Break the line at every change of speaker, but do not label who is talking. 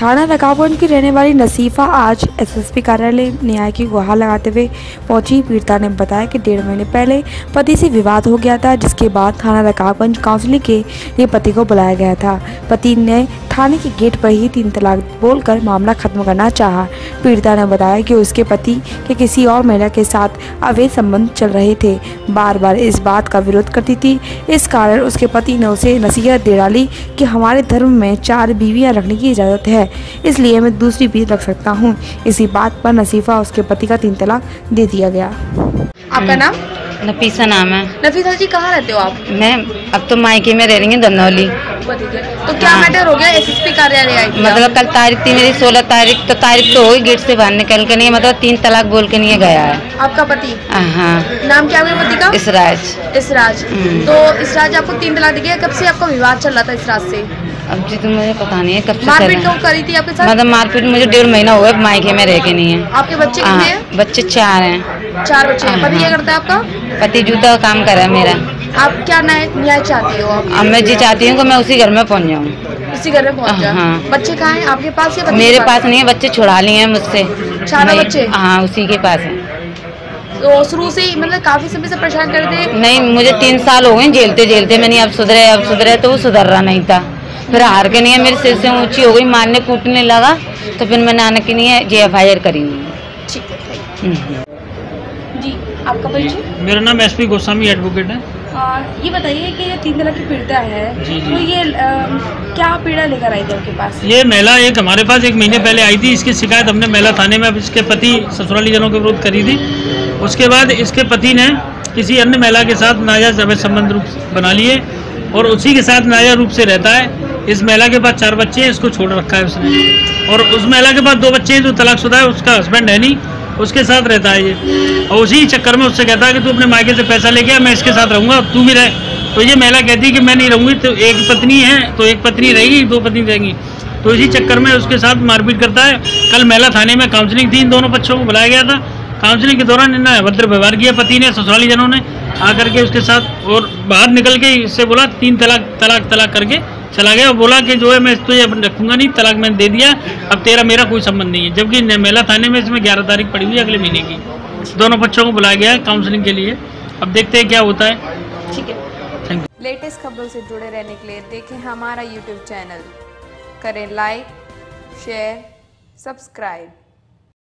थाना रकाबगंज की रहने वाली नसीफा आज एसएसपी कार्यालय न्याय की गुहार लगाते हुए पहुँची। पीड़िता ने बताया कि डेढ़ महीने पहले पति से विवाद हो गया था, जिसके बाद थाना रकाबगंज काउंसिलिंग के लिए पति को बुलाया गया था। पति ने थाने के गेट पर ही तीन तलाक बोलकर मामला खत्म करना चाहा। पीड़िता ने बताया कि उसके पति के किसी और महिला के साथ अवैध संबंध चल रहे थे। बार बार इस बात का विरोध करती थी। इस कारण उसके पति ने उसे नसीहत दे डाली कि हमारे धर्म में चार बीवियाँ रखने की इजाज़त है। इसलिए मैं दूसरी भी रख सकता हूँ। इसी बात पर नसीफा उसके पति का तीन तलाक दे दिया गया।
आपका नाम?
नफीसा नाम है।
नफीसा जी कहाँ रहते हो आप?
मैं अब तो मायके में रह रही हूँ दंदौली
तो क्या
हाँ।
मैटर हो गया एसएसपी कार्यालय आई
मतलब कल तारीख थी मेरी सोलह तारीख तो तारीख तो हो गई गेट से बाहर निकल के नहीं मतलब तीन तलाक बोल के नहीं गया है।
आपका पति?
हाँ।
नाम क्या हुआ पति का?
इसराज।
इसराज।
हम्म।
तो इसराज आपको तीन तलाक दिया कब से आपका विवाद चल रहा था इसराज से?
अब जी तो मुझे पता नहीं है कब से
मारपीट क्यों करी थी आपके साथ?
मतलब मारपीट मुझे डेढ़ महीना हुआ है मायके में रह के नहीं है।
आपके बच्चे कितने
हाँ
हैं?
बच्चे चार हैं।
चार बच्चे हैं। पति क्या। करता है आपका?
पति जूता का काम कर रहा है मेरा।
आप क्या न्याय न्याय चाहती हो आप?
मैं जी चाहती हूँ कि मैं उसी घर में पहुँच जाऊँ।
इसी घर में पहुँच जाए
हाँ।
बच्चे कहाँ हैं? आपके पास या पति
मेरे पास? नहीं है बच्चे छुड़ा लिए हैं मुझसे।
चारों बच्चे?
हाँ उसी के पास है।
तो शुरू से ही मतलब काफ़ी समय से परेशान कर थे।
नहीं मुझे तीन साल हो गए झेलते झेलते मैंने अब सुधरे अब सुधरे तो वो सुधर रहा नहीं था। फिर हार के नहीं है मेरे सिर से ऊँची हो गई मारने कूटने लगा तो फिर मैंने आने के लिए जे एफ़ आई आर करी हुई।
ठीक है। जी आपका परिचय?
मेरा नाम एस पी गोस्वामी एडवोकेट है।
आ, ये बताइए कि ये तीन तरह की पीड़िता है
जी, जी।
तो ये आ, क्या पीड़ा लेकर आई थी आपके पास?
ये महिला एक हमारे पास एक महीने पहले आई थी इसकी शिकायत हमने महिला थाने में इसके पति ससुराली जनों के विरुद्ध करी थी। उसके बाद इसके पति ने किसी अन्य महिला के साथ नाजायज अवैध संबंध रूप बना लिए और उसी के साथ नाजायज रूप से रहता है। इस महिला के पास चार बच्चे हैं इसको छोड़ रखा है उसने। और उस महिला के पास दो बच्चे हैं जो तलाकशुदा है उसका हस्बैंड है नहीं। उसके साथ रहता है ये। और उसी चक्कर में उससे कहता है कि तू अपने मायके से पैसा लेके आ, मैं इसके साथ रहूँगा, तू भी रह। तो ये महिला कहती है कि मैं नहीं रहूँगी तो एक पत्नी है तो एक पत्नी रहेगी, दो पत्नी रहेंगी। तो इसी चक्कर में उसके साथ मारपीट करता है। कल महिला थाने में काउंसलिंग थी इन दोनों बच्चों को, बुलाया गया था। काउंसलिंग के दौरान इन्होंने अभद्र व्यवहार किया, पति ने, ससुराली जनों ने। आकर के उसके साथ और बाहर निकल के इससे बोला, तीन तलाक तलाक तलाक करके चला गया और बोला कि जो है मैं तुझे अब रखूँगा नहीं तलाक मैंने दे दिया। अब तेरा मेरा कोई संबंध नहीं है। जबकि महिला थाने में इसमें ग्यारह तारीख पड़ी हुई है अगले महीने की। दोनों बच्चों को बुलाया गया है काउंसलिंग के लिए। अब देखते हैं क्या होता है।
ठीक है।
थैंक यू
लेटेस्ट खबरों से जुड़े रहने के लिए देखें हमारा यूट्यूब चैनल करें लाइक शेयर सब्सक्राइब